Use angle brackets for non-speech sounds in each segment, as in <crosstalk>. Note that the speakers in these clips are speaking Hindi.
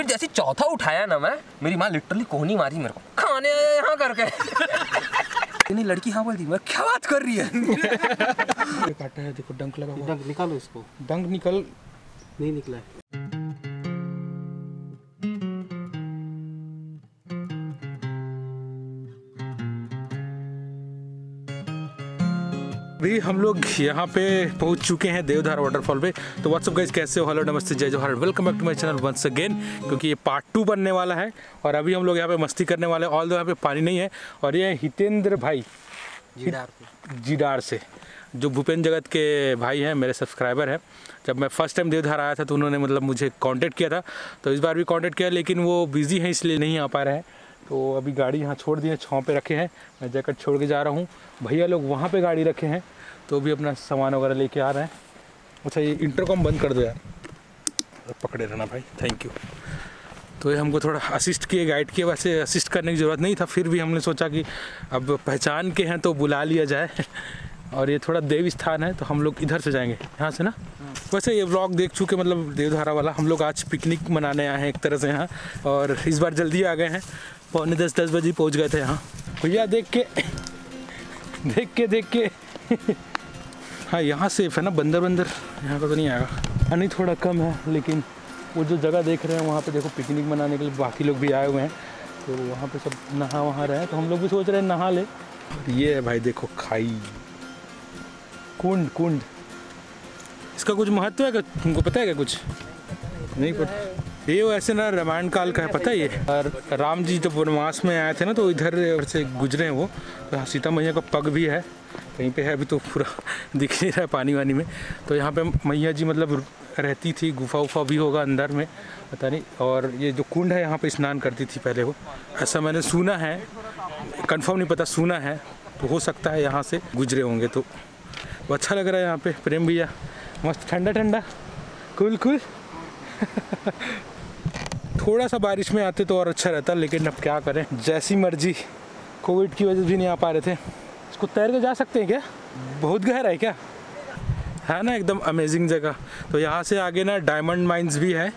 फिर जैसे चौथा उठाया ना मैं मेरी माँ लिटरली कोहनी मारी मेरे को। खाने आया यहाँ करके। नहीं लड़की हाँ बोलती मैं क्या बात कर रही है? <laughs> काटा है देखो डंक लगा डंक निकालो इसको। डंक निकल। नहीं निकला है। भी हम लोग यहाँ पे पहुँच चुके हैं देवधार वाटरफॉल पे। तो व्हाट्सअप गाइस कैसे हो? हेलो नमस्ते जय जोहार। Welcome back to my channel once again क्योंकि ये पार्ट टू बनने वाला है और अभी हम लोग यहाँ पे मस्ती करने वाले हैं ऑल दो यहाँ पे पानी नहीं है और ये हितेंद्र भाई जीडार जीडार से। जो भूपेंद्र जगत के भाई हैं मेरे सब्सक्राइबर हैं। जब मैं फ़र्स्ट टाइम देवधार आया था तो उन्होंने मतलब मुझे कांटेक्ट किया था तो इस बार भी कांटेक्ट किया लेकिन वो बिज़ी हैं इसलिए नहीं आ पा रहे हैं। तो अभी गाड़ी यहाँ छोड़ दी है छाँव पे रखे हैं मैं जैकेट छोड़ के जा रहा हूँ। भैया लोग वहाँ पे गाड़ी रखे हैं तो भी अपना सामान वगैरह लेके आ रहे हैं। अच्छा ये इंटरकॉम बंद कर दो यार। पकड़े रहना भाई थैंक यू तो ये हमको थोड़ा असिस्ट किए गाइड किए वैसे असिस्ट करने की ज़रूरत नहीं था फिर भी हमने सोचा कि अब पहचान के हैं तो बुला लिया जाए। और ये थोड़ा देव स्थान है तो हम लोग इधर से जाएँगे। यहाँ से ना? वैसे ये व्लॉग देख चुके मतलब देवधारा वाला हम लोग आज पिकनिक मनाने आए हैं एक तरह से यहाँ। और इस बार जल्दी आ गए हैं। पौने दस दस बजे पहुँच गए थे यहाँ। भैया देख के देख के देख के। हाँ यहाँ सेफ़ है ना बंदर बंदर? यहाँ का तो नहीं आएगा। पानी थोड़ा कम है लेकिन वो जो जगह देख रहे हैं वहाँ पे देखो पिकनिक मनाने के लिए बाकी लोग भी आए हुए हैं। तो वहाँ पे सब नहा वहाँ रहे हैं। तो हम लोग भी सोच रहे हैं नहा ले। ये है भाई देखो खाई। कुंड कुंड। इसका कुछ महत्व है क्या? तुमको पता है क्या कुछ? नहीं पता। ये वो ऐसे ना रामायण काल का है पता है ये? और राम जी जब वनवास में आए थे ना तो इधर से गुजरे हैं वो। तो सीता मैया का पग भी है। कहीं पे है, अभी तो पूरा <laughs> दिख नहीं रहा है पानी वानी में। तो यहाँ पे मैया जी मतलब रहती थी, गुफा उफा भी होगा अंदर में, पता नहीं। और ये जो कुंड है, यहाँ पे स्नान करती थी पहले वो। ऐसा मैंने सुना है कंफर्म नहीं पता, सुना है। तो हो सकता है यहाँ से गुजरे होंगे तो। वो अच्छा लग रहा है यहाँ पे, प्रेम भैया। मस्त, ठंडा ठंडा। कुल कुल। <laughs> थोड़ा सा बारिश में आते तो और अच्छा रहता, लेकिन अब क्या करें। जैसी मर्ज़ी, कोविड की वजह से भी नहीं आ पा रहे थे। इसको तैर के जा सकते हैं क्या? बहुत गहरा है क्या? है ना एकदम अमेजिंग जगह। तो यहाँ से आगे ना डायमंड माइंस भी है।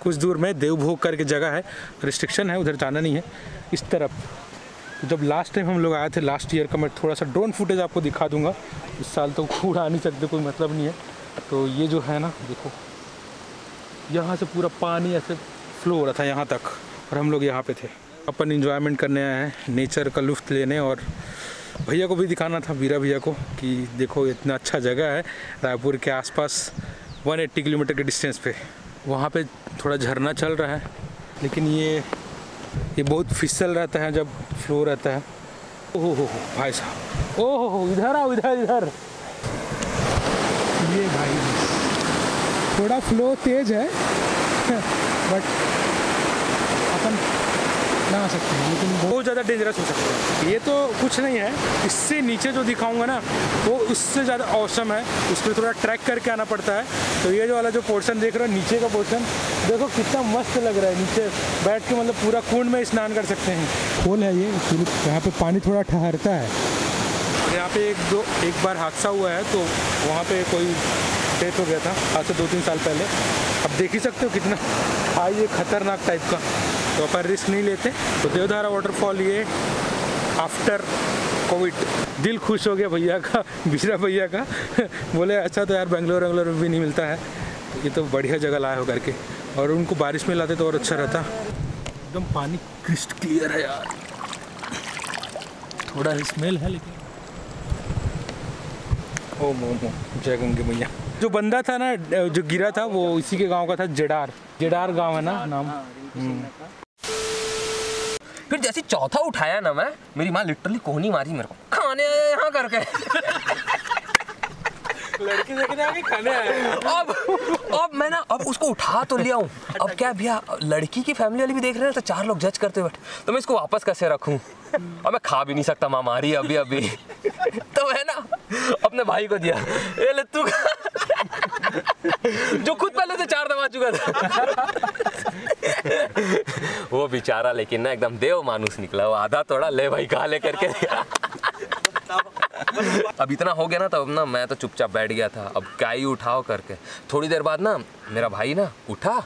कुछ दूर में देवभोग करके जगह है। रिस्ट्रिक्शन है, उधर जाना नहीं है। इस तरफ़। जब लास्ट टाइम हम लोग आए थे लास्ट ईयर का मैं थोड़ा सा ड्रोन फुटेज आपको दिखा दूँगा। इस साल तो उड़ा नहीं सकते कोई मतलब नहीं है। तो ये जो है ना, देखो। यहाँ से पूरा पानी ऐसे फ्लो हो रहा था यहाँ तक। और हम लोग यहाँ पे थे। अपन इंजॉयमेंट करने आए हैं। नेचर का लुफ्त लेने और भैया को भी दिखाना था, वीरा भैया को, कि देखो इतना अच्छा जगह है, रायपुर के आसपास 180 किलोमीटर के डिस्टेंस पे। वहाँ पे थोड़ा झरना चल रहा है, लेकिन ये ये बहुत फिसल रहता है जब फ्लो रहता है। ओहो हो भाई साहब। ओहो हो, इधर आओ, इधर इधर। ये भाई, थोड़ा फ्लो तेज है <laughs> बट अपन ना सकते हैं लेकिन बहुत ज़्यादा डेंजरस हो सकता है। ये तो कुछ नहीं है। इससे नीचे जो दिखाऊँगा ना वो उससे ज़्यादा औसम है। उसमें थोड़ा ट्रैक करके आना पड़ता है। तो ये जो वाला जो पोर्शन देख रहे हो नीचे का पोर्शन देखो कितना मस्त लग रहा है नीचे। बैठ के मतलब पूरा कुंड में स्नान कर सकते हैं। खोल है ये यहाँ पे पानी थोड़ा ठहरता है। यहाँ पे एक दो एक बार हादसा हुआ है तो वहाँ पे कोई डेथ हो गया था आज से दो तीन साल पहले। अब देख ही सकते हो कितना हाई ये खतरनाक टाइप का। तो अपन रिस्क नहीं लेते। तो देवधारा वाटरफॉल ये आफ्टर कोविड दिल खुश हो गया भैया का बीरा भैया का। बोले अच्छा तो यार, बेंगलोर वेंगलोर में भी नहीं मिलता है। ये तो बढ़िया जगह लाए हो करके और उनको बारिश में लाते तो और अच्छा रहता। एकदम पानी क्रिस्ट क्लियर है यार। थोड़ा स्मेल है लेकिन। ओ मो मो जय गंगे मैया। जो बंदा था ना जो गिरा था वो इसी के गाँव का था जेडार। जेडार गाँव है ना नाम। फिर जैसे चौथा उठाया ना मैं मेरी माँ लिटरली कोहनी मारी मेरे को। खाने आया यहाँ करके। लड़की देखने खाने आए। अब अब मैं ना अब उसको उठा तो लिया हूँ। अब क्या भैया लड़की की फैमिली वाली भी देख रहे हैं तो चार लोग जज करते बैठे तो मैं इसको वापस कैसे रखूँ? अब मैं खा भी नहीं सकता माँ मारी अभी अभी तो मैं ना अपने भाई को दिया। ये ले तू खा। <laughs> जो खुद पहले से चार दबा चुका था। <laughs> वो बेचारा लेकिन ना एकदम देव मानुस निकला। वो आधा थोड़ा ले भाई खा ले करके अब इतना हो गया ना, तब ना मैं तो चुपचाप बैठ गया था। अब क्या ही उठाओ करके। थोड़ी देर बाद ना मेरा भाई ना उठा।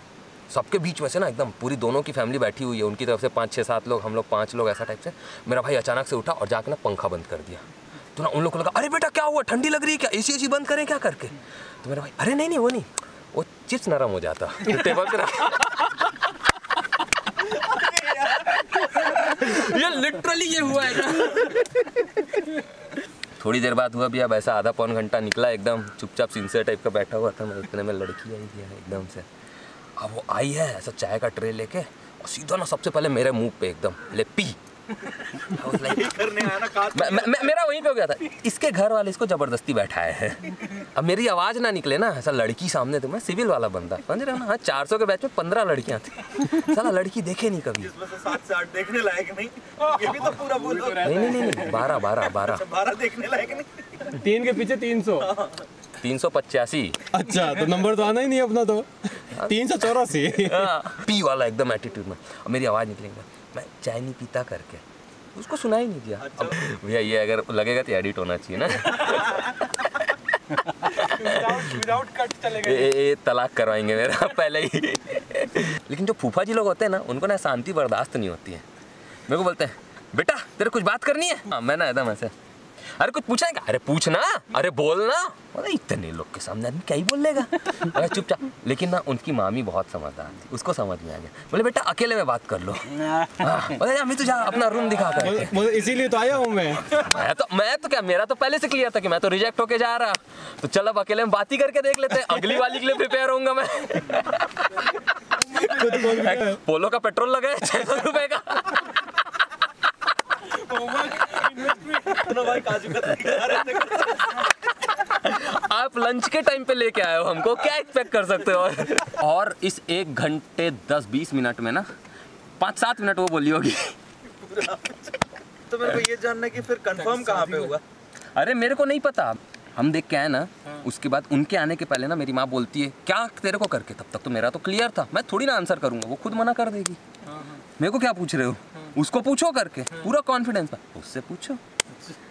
सबके बीच में से ना एकदम पूरी दोनों की फैमिली बैठी हुई है। उनकी तरफ़ से पाँच छः सात लोग, हम लोग पाँच लोग, ऐसा टाइप से। मेरा भाई अचानक से उठा और जाके ना पंखा बंद कर दिया। तो ना उन लोग को लगा, अरे बेटा, क्या हुआ? ठंडी लग रही है क्या? ए सी बंद करें क्या करके? तो मेरा भाई, अरे नहीं नहीं, वो नहीं, वो चिप्स नरम हो जाता। <laughs> टेबल पे <laughs> ये लिटरली ये हुआ है थोड़ी देर बाद हुआ भी, अब ऐसा आधा पौन घंटा निकला, एकदम चुपचाप सिंसियर टाइप का बैठा हुआ था मैं, इतने में लड़की आई थी, एकदम से। अब वो आई है, ऐसा चाय का ट्रे लेके, और सीधा ना सबसे पहले मेरे मुँह पे एकदम, ले पी। मैं, मैं, मैं, मेरा वहीं पे हो गया था। इसके घर वाले इसको ज़बरदस्ती बैठाए हैं। अब मेरी आवाज़ ना निकले ना ऐसा लड़की सामने तो मैं सिविल वाला बंदा। समझ रहे हो ना? हाँ चार सौ के बैच में पंद्रह लड़कियाँ थी। साला लड़की देखे नहीं कभी। इसमें से सात से आठ देखने लायक नहीं। ये भी तो पूरा बोल। नहीं नहीं नहीं नहीं बारह बारह बारह। बारह देखने लायक नहीं। तीन के पीछे तीन सौ। तीन सौ पचासी। अच्छा तो नंबर तो आना ही नहीं अपना तो। तीन सौ चौरासी। पी वाला एकदम एटीट्यूड में। मेरी आवाज़ निकलेगी। मैं चाय नहीं पीता करके। उसको सुना ही नहीं दिया। अच्छा। भैया ये अगर लगेगा तो एडिट होना चाहिए ना। विदाउट कट चलेगा ये, तलाक करवाएँगे मेरा पहले ही। लेकिन जो फूफा जी लोग होते हैं ना उनको ना शांति बर्दाश्त नहीं होती है। मेरे को बोलते हैं बेटा तेरे कुछ बात करनी है? हाँ मैं ना एकदम ऐसे अरे कुछ पूछा है क्या अरे पूछना? अरे बोलना? अरे इतने लोग के सामने आदमी क्या ही बोल लेगा अरे चुपचाप। लेकिन ना उनकी मामी बहुत समझदार थी। उसको समझ में आ गया। बोले बेटा अकेले में बात कर लो। <laughs> हाँ, बोले अम्मी तुझे अपना रूम दिखा कर इसीलिए तो आया हूँ मैं। मैं तो मैं तो क्या मेरा तो पहले से क्लियर था कि मैं तो रिजेक्ट होके जा रहा। तो चल अब अकेले में बात ही करके देख लेते हैं। अगली वाली के लिए प्रिपेयर होऊँगा मैं। खुद बोल के पोलो का पेट्रोल लगा है छह सौ रुपए का। भाई काजू आप लंच के टाइम पे लेके आए हो हमको क्या एक्सपेक्ट कर सकते हो? और और इस एक घंटे दस बीस मिनट में ना पाँच सात मिनट वो बोली होगी। तो मेरे को ये जानना है कि फिर कंफर्म कहाँ पे हुआ? अरे मेरे को नहीं पता। हम देख के आए ना उसके बाद उनके आने के पहले ना मेरी माँ बोलती है क्या तेरे को करके तब तक तो मेरा तो क्लियर था मैं थोड़ी ना आंसर करूँगा वो खुद मना कर देगी। मेरे को क्या पूछ रहे हो। उसको पूछो करके पूरा कॉन्फिडेंस पर उससे पूछो।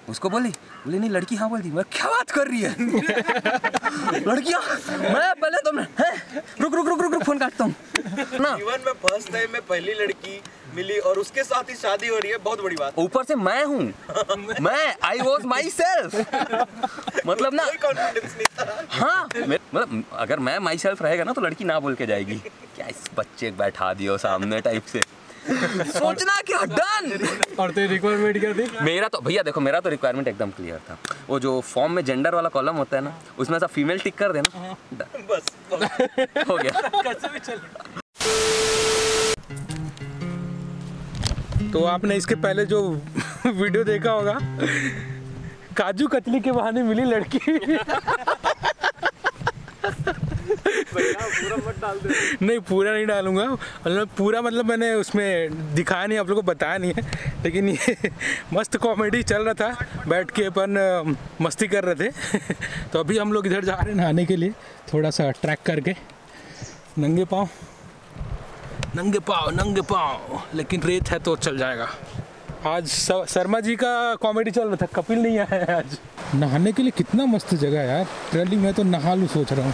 उसको बोली बोली नहीं लड़की हाँ बोल दी। मैं क्या बात कर रही है? <laughs> लड़कियाँ मैं पहले तो मैं हैं? रुक रुक रुक रुक रुक फ़ोन काटता हूँ। ना। जीवन में फ़र्स्ट टाइम में पहली लड़की मिली और उसके साथ ही शादी हो रही है बहुत बड़ी बात। ऊपर से मैं हूँ। मैं आई वॉज़ माई सेल्फ मतलब ना कॉन्फिडेंस नहीं था। हाँ मतलब अगर मैं माई सेल्फ रहेगा ना तो लड़की ना बोल के जाएगी। क्या इस बच्चे बैठा दियो सामने टाइप से? सोचना क्या? डन और तेरी रिक्वायरमेंट क्या थी? मेरा तो भैया देखो मेरा तो रिक्वायरमेंट एकदम क्लियर था। वो जो फॉर्म में जेंडर वाला कॉलम होता है ना उसमें ऐसा फीमेल टिक कर देना। बस बस। हो गया। तो आपने इसके पहले जो <laughs> वीडियो देखा होगा काजू कतली के बहाने मिली लड़की। नहीं, पूरा नहीं डालूँगा। मतलब पूरा मतलब मैंने उसमें दिखाया नहीं, आप लोगों को बताया नहीं है। लेकिन ये मस्त कॉमेडी चल रहा था। बैठ के अपन मस्ती कर रहे थे। <laughs> तो अभी हम लोग इधर जा रहे हैं नहाने के लिए। थोड़ा सा ट्रैक करके। नंगे पाँव। नंगे पाँव नंगे पाँव। लेकिन रेत है तो चल जाएगा। आज शर्मा जी का कॉमेडी चल रहा था। कपिल नहीं आया है आज। नहाने के लिए कितना मस्त जगह है यार। ट्रली मैं तो नहा लूँ, सोच रहा हूँ।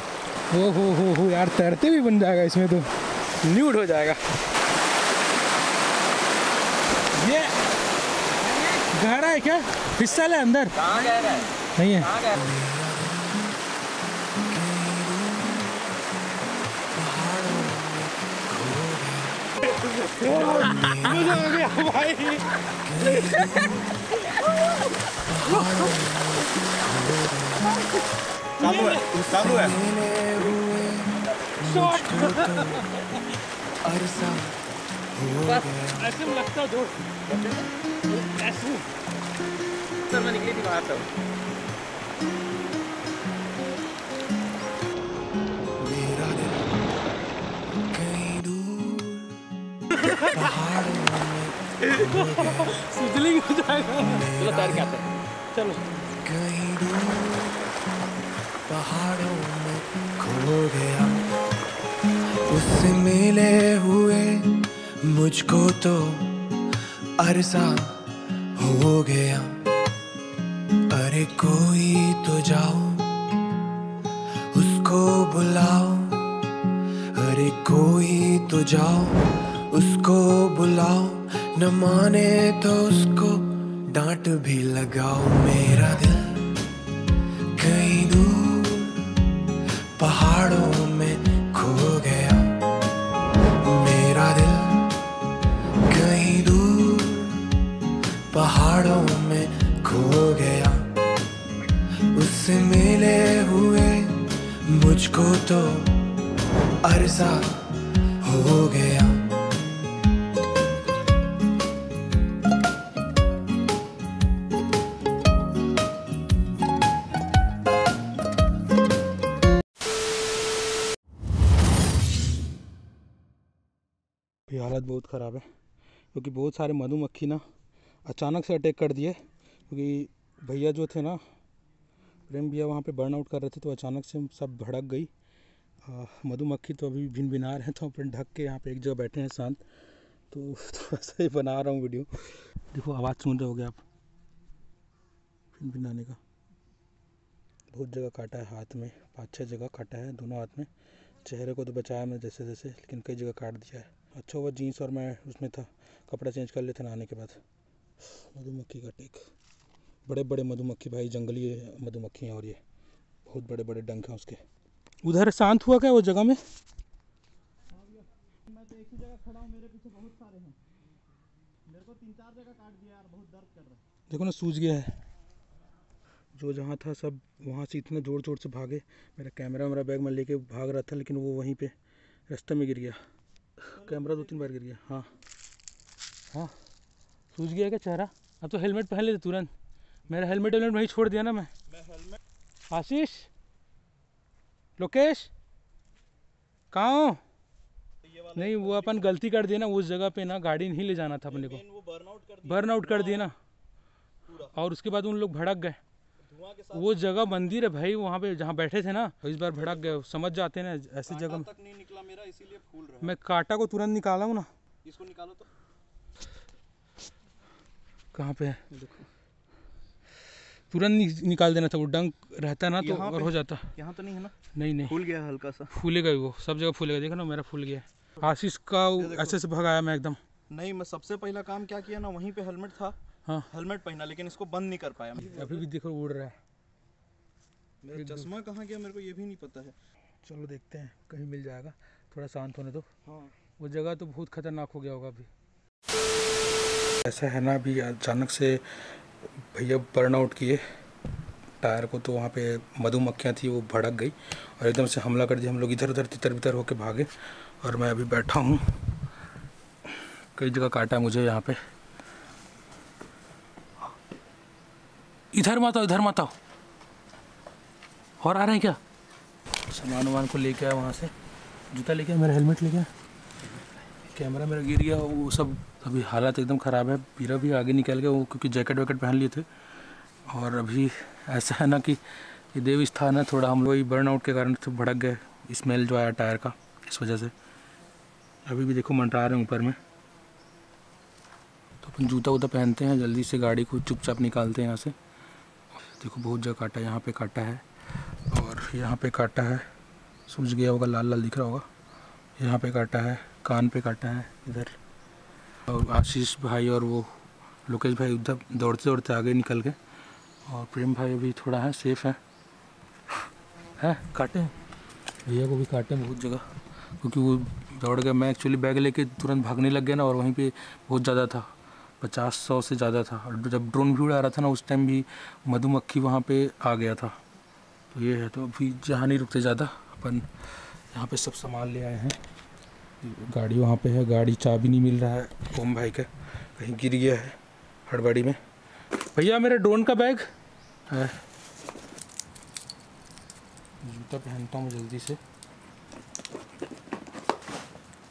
ओ हो हो हो यार तैरते भी बन जाएगा इसमें तो। न्यूड हो जाएगा। ये गहरा है क्या? फिसल है अंदर। नहीं है। भाई <laughs> चालू है चालू है ऐसे में लगता जो ऐसे निकली थी बाहर तब सिजलिंग हो जाएगा। चलो, तैर के आते हैं चलो। खो गया। उससे मिले हुए मुझको तो अरसा हो गया। अरे कोई तो जाओ, उसको बुलाओ। अरे कोई तो जाओ, उसको बुलाओ। न माने तो उसको डांट भी लगाओ मेरा दिल। पहाड़ों में खो गया। मेरा दिल कहीं दूर पहाड़ों में खो गया। उससे मिले हुए मुझको तो अरसा हो गया। ये हालत बहुत ख़राब है। क्योंकि बहुत सारे मधुमक्खी ना अचानक से अटैक कर दिए। क्योंकि भैया जो थे ना, प्रेम भैया वहाँ पे बर्न आउट कर रहे थे तो अचानक से सब भड़क गई। मधुमक्खी तो अभी भिन भिना रहे हैं तो अपन ढक के यहाँ पे एक जगह बैठे हैं शांत। तो <laughs> थोड़ा सा ही बना रहा हूँ वीडियो देखो, आवाज़ सुन रहे होगे आप। भिन भिनाने का। बहुत जगह काटा है हाथ में, पाँच छः जगह काटा है दोनों हाथ में। चेहरे को तो बचाया मैं जैसे जैसे लेकिन कई जगह काट दिया है। अच्छा हुआ जीन्स और मैं उसमें था कपड़ा चेंज कर लेते नहाने के बाद। मधुमक्खी का टेक। बड़े बड़े मधुमक्खी भाई जंगली मधुमक्खी हैं और ये बहुत बड़े बड़े डंक हैं उसके। उधर शांत हुआ क्या वो जगह में? देखो ना सूझ गया है। जो जहाँ था सब वहाँ से इतने ज़ोर ज़ोर से भागे। मेरा कैमरा मेरा बैग में लेके भाग रहा था लेकिन वो वहीं पे रास्ते में गिर गया। कैमरा दो तीन बार गिर गया। हाँ। हाँ। सूझ गया क्या चेहरा? अब तो हेलमेट पहन लेते तुरंत। मेरा हेलमेट वेलमेट वहीं छोड़ दिया ना मैं। आशीष? लोकेश? कहाँ हो? नहीं वो अपन गलती कर दिए ना उस जगह पे ना गाड़ी नहीं ले जाना था अपने को। वो बर्नआउट कर बर्न आउट कर दिए ना। और उसके बाद उन लोग भड़क गए। वो जगह मंदिर है भाई वहाँ पे जहाँ बैठे थे ना इस बार भड़क गए समझ जाते ना ऐसी जगह में। तक नहीं निकला मेरा इसीलिए फूल रहा। मैं कांटा को तुरंत निकाला हूँ ना। इसको निकालो तो। कहाँ पे है? तुरंत निकाल देना था वो डंक रहता ना तो और हो जाता। यहाँ तो नहीं है ना? नहीं नहीं। फूल गया हल्का सा। फूलेगा वो सब जगह फूलेगा देखो ना मेरा फूल गया। आशीष का ऐसे से भगाया मैं एकदम। नहीं मैं सबसे पहला काम क्या किया ना वहीं पे हेलमेट था। हाँ। हेलमेट पहना लेकिन इसको बंद नहीं कर पाया। मैं अभी भी देखो उड़ रहा है। मेरा चश्मा कहाँ गया मेरे को ये भी नहीं पता है। चलो देखते हैं कहीं मिल जाएगा। थोड़ा शांत होने दो। हाँ। वो जगह तो बहुत खतरनाक हो गया होगा अभी। ऐसा है ना अभी अचानक से भैया बर्न आउट किए। टायर को तो वहाँ पे मधुमक्खियाँ थी वो भड़क गई। और एकदम से हमला कर दिया। हम लोग इधर उधर तितर बितर होके भागे। और मैं अभी बैठा हूँ। कई जगह काटा मुझे यहाँ पे। इधर मत आओ, इधर मत आओ। और आ रहे हैं क्या? सामान वामान को लेके आया वहाँ से। जूता लेके आया, मेरा हेलमेट लेके आया। कैमरा मेरा गिर गया, वो सब अभी हालत एकदम ख़राब है। पीरा भी आगे निकल गया, वो क्योंकि जैकेट वैकेट पहन लिए थे। और अभी ऐसा है ना कि ये देव स्थान है, थोड़ा हम लोग बर्न आउट के कारण भड़क गए स्मेल जो आया टायर का, इस वजह से। अभी भी देखो, मंडरा रहे हैं ऊपर में। तो अपन जूता वूता पहनते हैं, जल्दी से गाड़ी को चुपचाप निकालते हैं यहाँ से। देखो बहुत जगह काटा है, यहाँ पे काटा है और यहाँ पे काटा है। सूझ गया होगा, लाल लाल दिख रहा होगा। यहाँ पे काटा है, कान पे काटा है, इधर। और आशीष भाई और वो लोकेश भाई उधर दौड़ते दौड़ते आगे निकल गए। और प्रेम भाई अभी थोड़ा है, सेफ़ है। है, काटे भैया को भी काटे बहुत जगह। क्योंकि वो दौड़ गया, मैं एक्चुअली बैग लेके तुरंत भागने लग गया ना और वहीं पे बहुत ज़्यादा था। पचास सौ से ज़्यादा था। जब ड्रोन भी उड़ा रहा था ना, उस टाइम भी मधुमक्खी वहाँ पे आ गया था। तो ये है तो अभी जहाँ नहीं रुकते ज़्यादा, अपन यहाँ पे सब सामान ले आए हैं। गाड़ी वहाँ पे है, गाड़ी चाबी नहीं मिल रहा है, ओम भाई का। कहीं गिर गया है, हड़बड़ी में। भैया, मेरे ड्रोन का बैग है। जूता पहनता हूँ जल्दी से।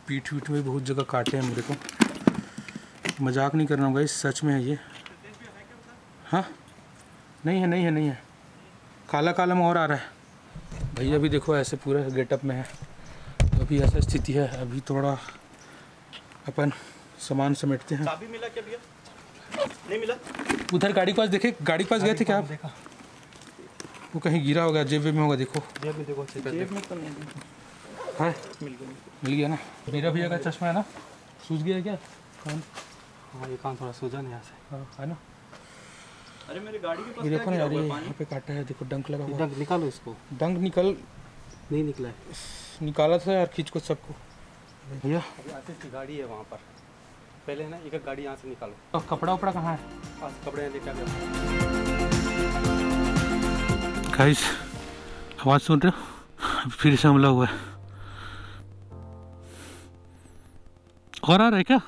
पीठ वीठ में बहुत जगह काटे हैं मेरे को। मज़ाक नहीं करना होगा इस सच में है ये। हाँ? नहीं है नहीं है नहीं है। काला काला में और आ रहा है। भैया भी देखो ऐसे पूरे गेटअप में है। तो अभी ऐसा स्थिति है अभी थोड़ा अपन सामान समेटते हैं। चाबी मिला क्या भैया? नहीं मिला। उधर गाड़ी के पास देखे गाड़ी के पास गए थे क्या आप? वो कहीं गिरा होगा जेब में होगा देखो। जेब में तो नहीं। है। है मिल गया ना? मेरा भैया का चश्मा है ना? सूझ गया क्या? कान? हाँ ये कान थोड़ा सूजन है यहाँ से। हाँ है ना? अरे मेरी गाड़ी के पास ये क्या देखो ना गिरा हुआ है यहाँ पे काटा है देखो डंक लगा हुआ। डंक निकालो इसको। डंक निकल। नहीं निकला है। निकाला था यार खींच को सबको। भैया। आशीष की गाड़ी है वहाँ पर। पहले ना एक गाड़ी यहाँ से निकालो। तो कपड़ा उपड़ा कहाँ है? आज कपड़े यहाँ लेकर गया गाइस आवाज़ सुन रहे हो? फिर से हमला हुआ है। और आ रहा है क्या?